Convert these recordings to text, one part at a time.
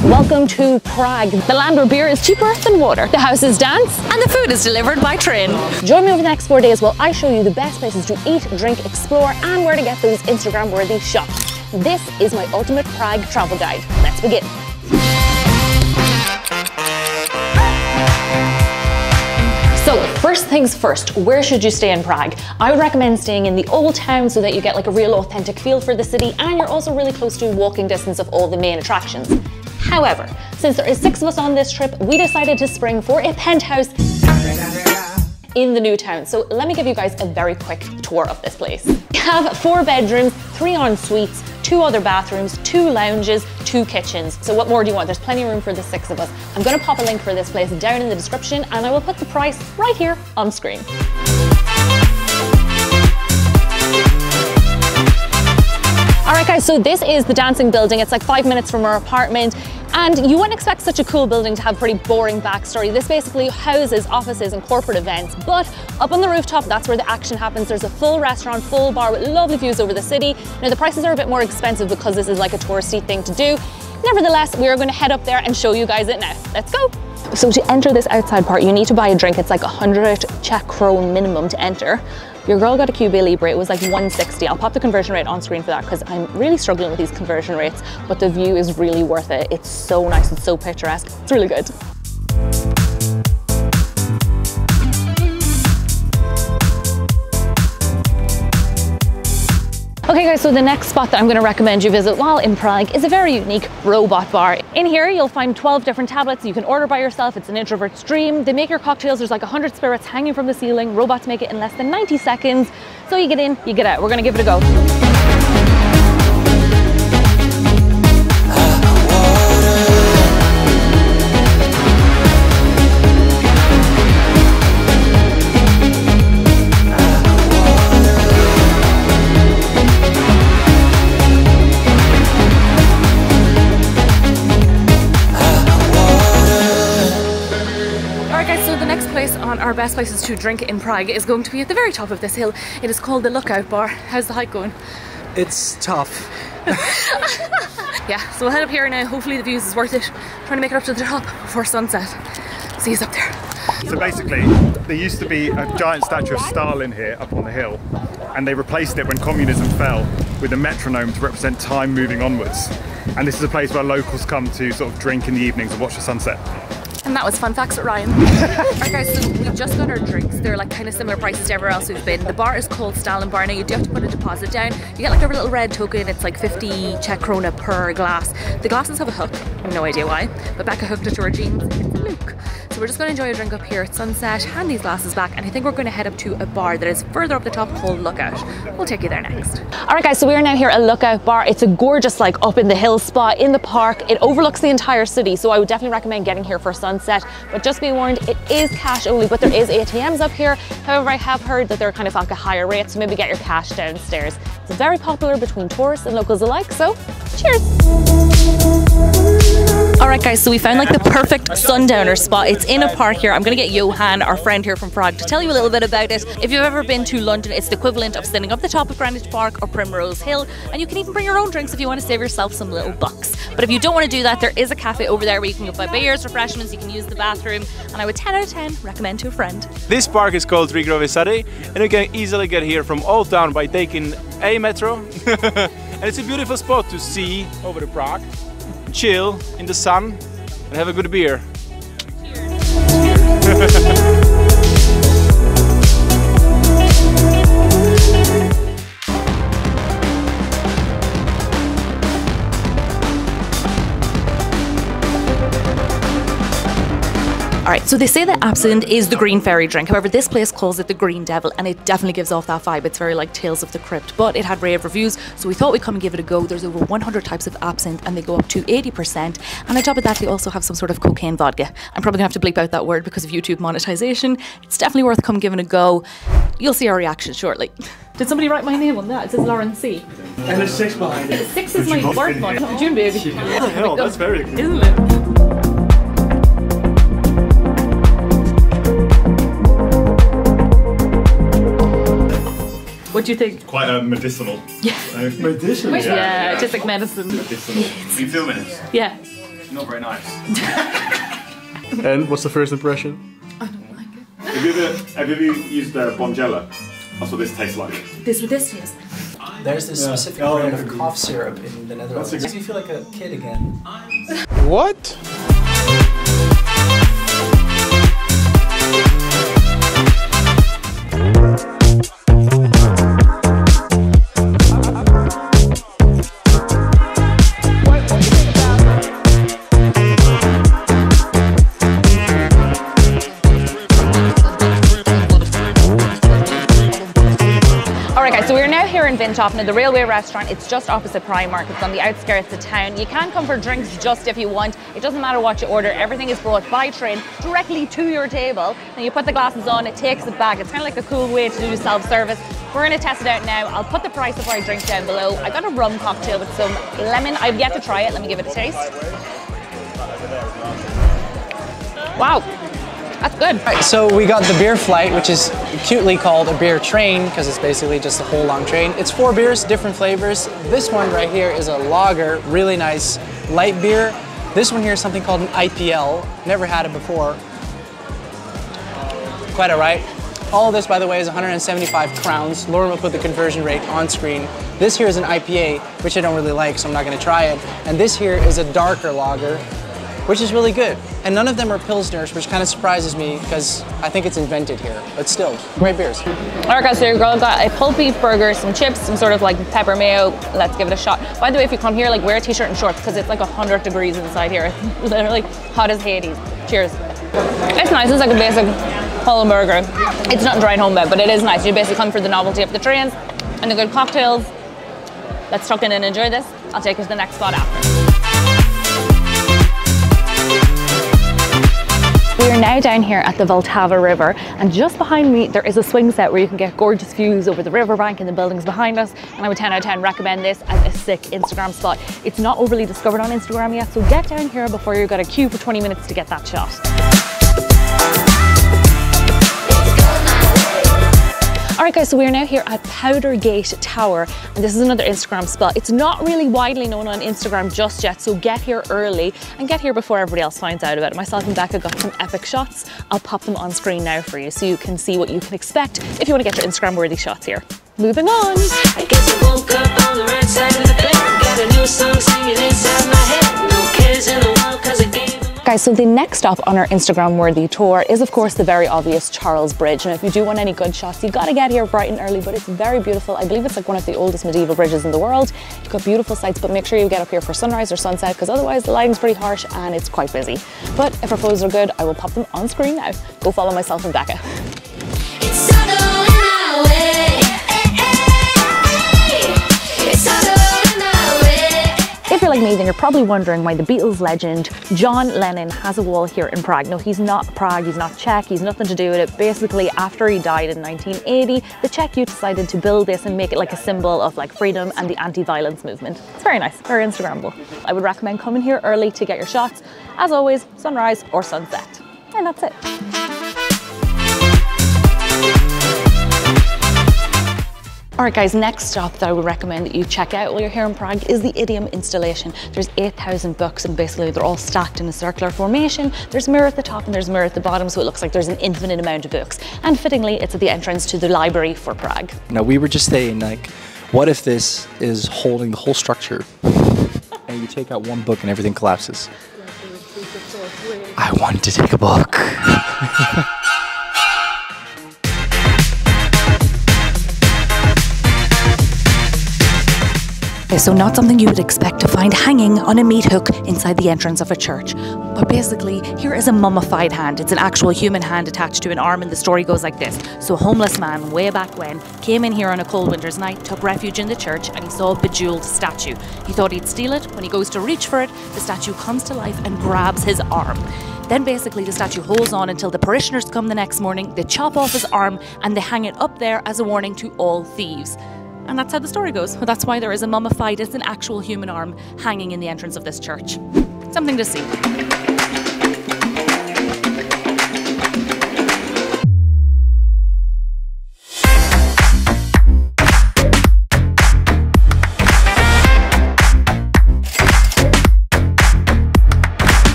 Welcome to Prague, the land where beer is cheaper than water. The houses dance And the food is delivered by train. Join me over the next four days while I show you the best places to eat, drink, explore, and where to get those Instagram worthy shots. This is my ultimate Prague travel guide. Let's begin. So first things first, where should you stay in Prague? I would recommend staying in the old town so that you get like a real authentic feel for the city and you're also really close to walking distance of all the main attractions. However, since there is six of us on this trip, we decided to spring for a penthouse in the new town. So let me give you guys a very quick tour of this place. We have four bedrooms, three en suites, two other bathrooms, two lounges, two kitchens. So what more do you want? There's plenty of room for the six of us. I'm gonna pop a link for this place down in the description and I will put the price right here on screen. All right guys, so this is the dancing building. It's like five minutes from our apartment. And you wouldn't expect such a cool building to have pretty boring backstory. This basically houses offices and corporate events, but up on the rooftop, that's where the action happens. There's a full restaurant, full bar with lovely views over the city. Now the prices are a bit more expensive because this is like a touristy thing to do. Nevertheless, we are gonna head up there and show you guys it now. Let's go. So to enter this outside part, you need to buy a drink. It's like 100 Czech krone minimum to enter. Your girl got a Cuba Libre, it was like 160. I'll pop the conversion rate on screen for that because I'm really struggling with these conversion rates, but the view is really worth it. It's so nice and so picturesque. It's really good. Okay guys, so the next spot that I'm going to recommend you visit while in Prague is a very unique robot bar. In here you'll find 12 different tablets you can order by yourself. It's an introvert's dream. They make your cocktails. There's like 100 spirits hanging from the ceiling. Robots make it in less than 90 seconds. So you get in, you get out. We're going to give it a go. Next place on our best places to drink in Prague is going to be at the very top of this hill. It is called the Lookout Bar. How's the hike going? It's tough. Yeah, so we'll head up here now. Hopefully the views is worth it. Trying to make it up to the top before sunset. See you up there. So basically, there used to be a giant statue of Stalin here up on the hill, and they replaced it when communism fell with a metronome to represent time moving onwards. And this is a place where locals come to sort of drink in the evenings and watch the sunset. And that was Fun Facts with Ryan. Alright guys, so we just got our drinks. They're like kind of similar prices to everywhere else we've been. The bar is called Stalin Bar. Now you do have to put a deposit down. You get like a little red token. It's like 50 Czech krona per glass. The glasses have a hook. No idea why. But Becca hooked it to her jeans. It's Luke. So we're just going to enjoy a drink up here at sunset, hand these glasses back, and I think we're going to head up to a bar that is further up the top called Lookout. We'll take you there next. All right, guys, so we are now here at Lookout Bar. It's a gorgeous, like, up in the hill spot in the park. It overlooks the entire city, so I would definitely recommend getting here for sunset. But just be warned, it is cash only, but there is ATMs up here. However, I have heard that they're kind of like a higher rate, so maybe get your cash downstairs. It's very popular between tourists and locals alike, so cheers. All right, guys, so we found like the perfect sundowner spot. It's in a park here. I'm going to get Johan, our friend here from Prague, to tell you a little bit about it. If you've ever been to London, it's the equivalent of standing up the top of Greenwich Park or Primrose Hill, and you can even bring your own drinks if you want to save yourself some little bucks. But if you don't want to do that, there is a cafe over there where you can go buy beers, refreshments, you can use the bathroom, and I would 10 out of 10 recommend to a friend. This park is called Riegrovy Sady and you can easily get here from Old Town by taking a metro. and it's a beautiful spot to see over the Prague, chill in the sun and have a good beer. So they say that absinthe is the green fairy drink. However, this place calls it the green devil, and it definitely gives off that vibe. It's very like Tales of the Crypt, but it had rave reviews, so we thought we'd come and give it a go. There's over 100 types of absinthe, and they go up to 80%. And on top of that, they also have some sort of cocaine vodka. I'm probably gonna have to bleep out that word because of YouTube monetization. It's definitely worth come giving a go. You'll see our reaction shortly. Did somebody write my name on that? It says Lauren C. And there's six behind it. Six is my birth month. June baby. Hell, that's very good. Isn't it? What do you think? Quite uh, medicinal. Yeah. Medicinal. Yeah, just like medicine. medicinal. You filming us? Yeah. Not very nice. And what's the first impression? I don't like it. Have you ever, have you ever used uh, Bonjela? That's what this tastes like. This with this taste. There's this specific Oh, brand yeah. of cough syrup in the Netherlands. It makes me feel like a kid again. What? In the Railway Restaurant. It's just opposite Primark. It's on the outskirts of town. You can come for drinks just if you want. It doesn't matter what you order. Everything is brought by train directly to your table. And you put the glasses on, it takes it back. It's kind of like a cool way to do self-service. We're going to test it out now. I'll put the price of our drink down below. I got a rum cocktail with some lemon. I've yet to try it. Let me give it a taste. Wow, that's good. Right, so we got the beer flight, which is cutely called a beer train because it's basically just a whole long train. It's four beers, different flavors. This one right here is a lager, really nice light beer. This one here is something called an IPL. Never had it before. Quite. All of this, by the way, is 175 crowns. Lauren will put the conversion rate on screen. This here is an IPA, which I don't really like, so I'm not going to try it. And this here is a darker lager, which is really good. And none of them are Pilsners, which kind of surprises me because I think it's invented here. But still, great beers. All right, guys, so you've got a pulpy burger, some chips, some sort of like pepper mayo. Let's give it a shot. By the way, if you come here, like wear a t-shirt and shorts because it's like 100 degrees inside here. Literally hot as Hades. Cheers. It's nice. It's like a basic whole burger. It's not dried home but it is nice. You basically come for the novelty of the trains and the good cocktails. Let's tuck in and enjoy this. I'll take you to the next spot after. We are now down here at the Vltava River and just behind me there is a swing set where you can get gorgeous views over the riverbank and the buildings behind us and I would 10 out of 10 recommend this as a sick Instagram spot. It's not overly discovered on Instagram yet so get down here before you've got a queue for 20 minutes to get that shot. Alright guys, so we are now here at Powdergate Tower and this is another Instagram spot. It's not really widely known on Instagram just yet, so get here early and get here before everybody else finds out about it. Myself and Becca got some epic shots. I'll pop them on screen now for you so you can see what you can expect if you want to get your Instagram worthy shots here. Moving on. I guess I woke up on the right side of the bed. Got a new song singing inside my head. No cares in the world cause Guys, so the next stop on our Instagram worthy tour is, of course, the very obvious Charles Bridge. And if you do want any good shots, you got to get here bright and early, but it's very beautiful. I believe it's like one of the oldest medieval bridges in the world. You've got beautiful sights, but make sure you get up here for sunrise or sunset because otherwise the lighting's pretty harsh and it's quite busy. But if our photos are good, I will pop them on screen now. Go follow myself and Becca. Like me, then you're probably wondering why the Beatles legend John Lennon has a wall here in Prague. No, he's not Prague, he's not Czech, he's nothing to do with it. Basically, after he died in 1980, the Czech youth decided to build this and make it like a symbol of like freedom and the anti-violence movement. It's very nice, very Instagrammable. I would recommend coming here early to get your shots. As always, sunrise or sunset. And that's it. All right, guys, next stop that I would recommend that you check out while you're here in Prague is the Idiom installation. There's 8,000 books and basically they're all stacked in a circular formation. There's mirror at the top and there's mirror at the bottom, so it looks like there's an infinite amount of books. And fittingly, it's at the entrance to the library for Prague. Now, we were just saying, like, what if this is holding the whole structure and you take out one book and everything collapses? I want to take a book. so not something you would expect to find hanging on a meat hook inside the entrance of a church. But basically, here is a mummified hand. It's an actual human hand attached to an arm, and the story goes like this. So a homeless man, way back when, came in here on a cold winter's night, took refuge in the church, and he saw a bejeweled statue. He thought he'd steal it. When he goes to reach for it, the statue comes to life and grabs his arm. Then basically the statue holds on until the parishioners come the next morning, they chop off his arm and they hang it up there as a warning to all thieves. And that's how the story goes. That's why there is a mummified, it's an actual human arm hanging in the entrance of this church. Something to see.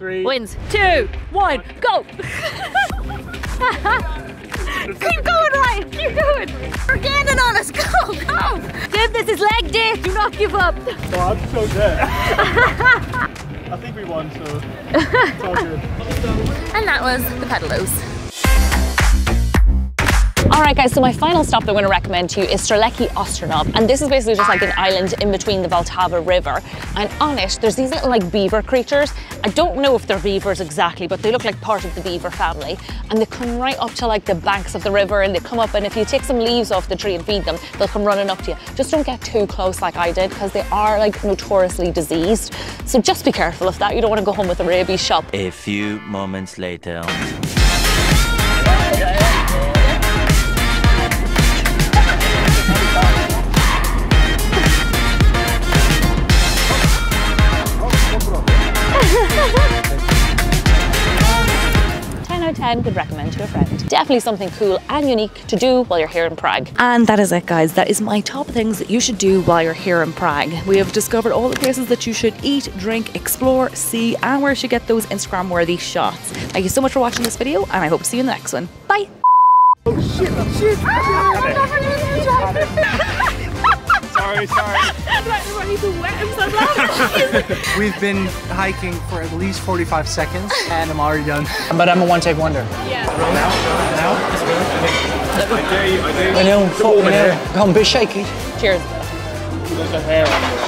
Wins. Two, one, go! Keep going, Ryan. Keep going. You're gaining on us. Go, go. Dave, this is leg day. Do not give up. Oh, I'm so dead. I think we won, so it's all good. And that was the pedalos. All right, guys, so my final stop that I'm to recommend to you is Streleki Ostronov. And this is basically just like an island in between the Vltava River. And on it, there's these little like beaver creatures. I don't know if they're beavers exactly, but they look like part of the beaver family. And they come right up to like the banks of the river and they come up and if you take some leaves off the tree and feed them, they'll come running up to you. Just don't get too close like I did because they are like notoriously diseased. So just be careful of that. You don't want to go home with a rabies shot. A few moments later. Out of 10 would recommend to a friend. Definitely something cool and unique to do while you're here in Prague. And that is it, guys. That is my top things that you should do while you're here in Prague. We have discovered all the places that you should eat, drink, explore, see, and where you should get those Instagram worthy shots. Thank you so much for watching this video, and I hope to see you in the next one. Bye. Sorry, sorry. We've been hiking for at least 45 seconds and I'm already done. But I'm a one take wonder. Yeah. Now? Now? I know, fuck me now. Gone a bit shaky. Cheers. There's a hair on there.